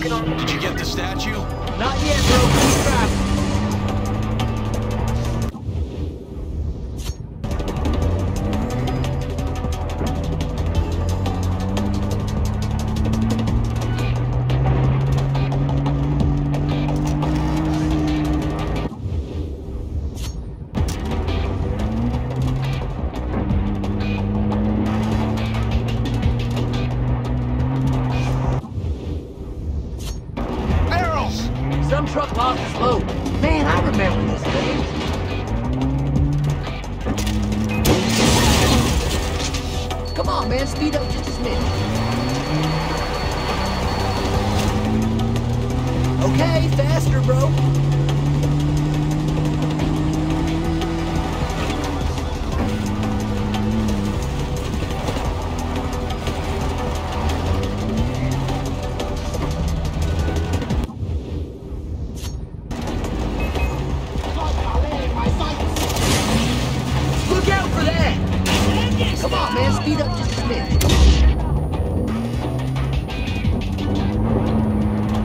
Did you get the statue? Not yet, bro. On, man. Speed up just a smidge. Okay, faster, bro.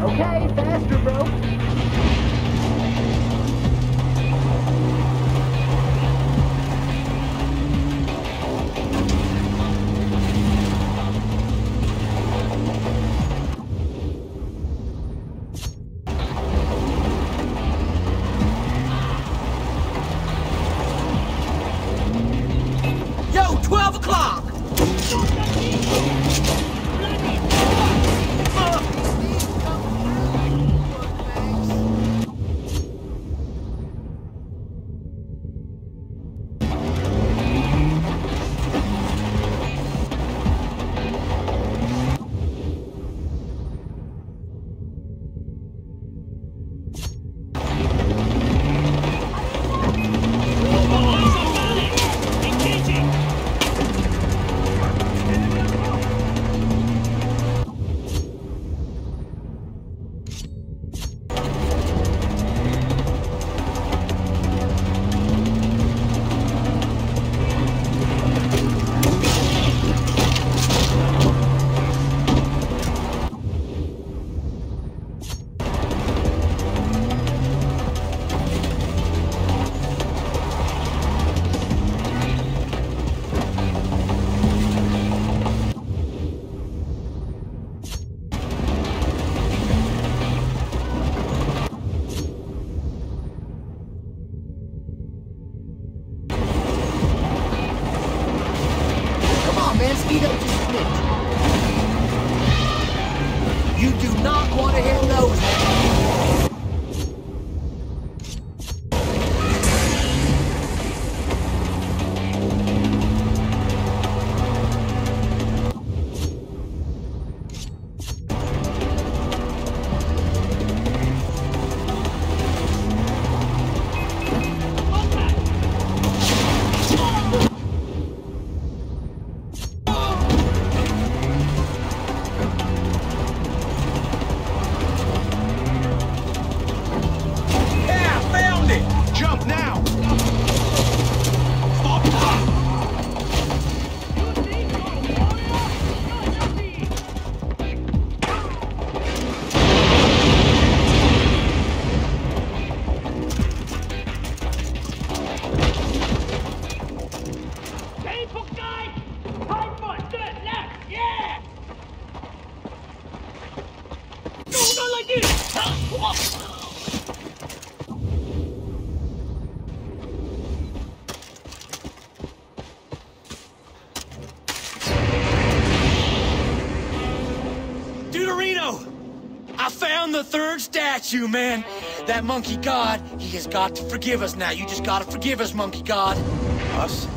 Okay, faster, bro. Yo, 12 o'clock! You do not want to hit those. Statue, man. That monkey god, he has got to forgive us now. You just gotta forgive us, monkey god. Us?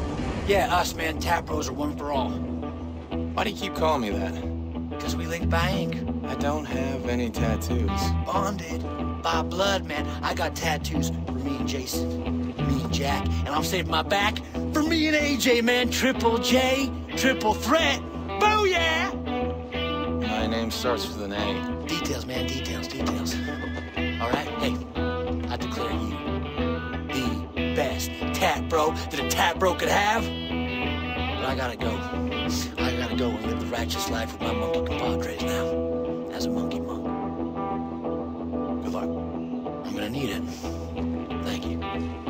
Yeah, us, man. Tat bros are one for all. Why do you keep calling me that? Because we link by ink. I don't have any tattoos. Bonded by blood, man. I got tattoos for me and Jason, me and Jack, and I'm saving my back for me and AJ, man. Triple J, triple threat. Booyah! My name starts with an A. Details, man, details, details. All right, hey, I declare you the best tat bro that a tat bro could have. But I gotta go go and live the righteous life with my monkey compadres now. As a monkey monk. Good luck. I'm gonna need it. Thank you.